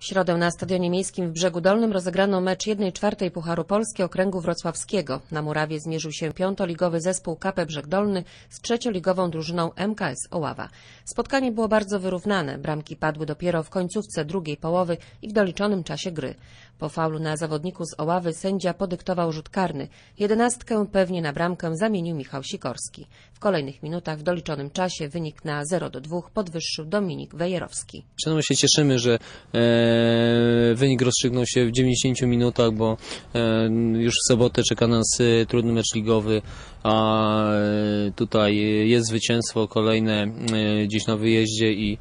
W środę na Stadionie Miejskim w Brzegu Dolnym rozegrano mecz 1-4 Pucharu Polski Okręgu Wrocławskiego. Na murawie zmierzył się piątoligowy zespół KP Brzeg Dolny z trzecioligową drużyną MKS Oława. Spotkanie było bardzo wyrównane. Bramki padły dopiero w końcówce drugiej połowy i w doliczonym czasie gry. Po faulu na zawodniku z Oławy sędzia podyktował rzut karny. Jedenastkę pewnie na bramkę zamienił Michał Sikorski. W kolejnych minutach w doliczonym czasie wynik na 0 do 2 podwyższył Dominik Wejerowski. No się cieszymy, że e, wynik rozstrzygnął się w 90 minutach, bo e, już w sobotę czeka nas e, trudny mecz ligowy, a e, tutaj jest zwycięstwo kolejne e, gdzieś na wyjeździe i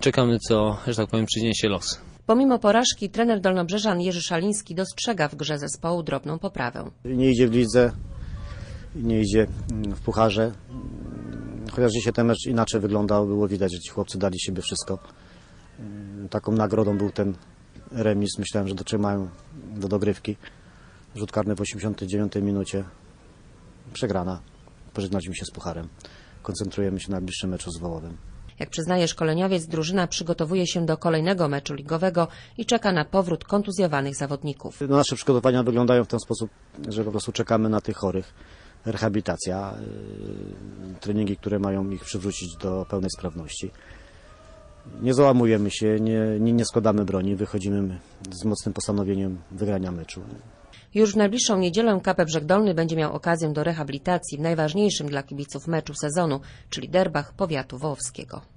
czekamy co, że tak powiem, przyniesie los. Pomimo porażki trener Dolnobrzeżan Jerzy Szaliński dostrzega w grze zespołu drobną poprawę. nie idzie w lidze, nie idzie w pucharze. Chociaż dzisiaj ten mecz inaczej wyglądał, było widać, że ci chłopcy dali siebie wszystko. Taką nagrodą był ten remis. Myślałem, że dotrzymają do dogrywki. Rzut karny w 89 minucie. Przegrana. Pożegnaliśmy się z pucharem. Koncentrujemy się na najbliższym meczu z Wołowem. Jak przyznaje szkoleniowiec, drużyna przygotowuje się do kolejnego meczu ligowego i czeka na powrót kontuzjowanych zawodników. No, nasze przygotowania wyglądają w ten sposób, że po prostu czekamy na tych chorych. Rehabilitacja, yy, treningi, które mają ich przywrócić do pełnej sprawności. Nie załamujemy się, nie, nie, nie składamy broni, wychodzimy z mocnym postanowieniem wygrania meczu. Już w najbliższą niedzielę KP Brzeg Dolny będzie miał okazję do rehabilitacji w najważniejszym dla kibiców meczu sezonu, czyli derbach powiatu wołowskiego.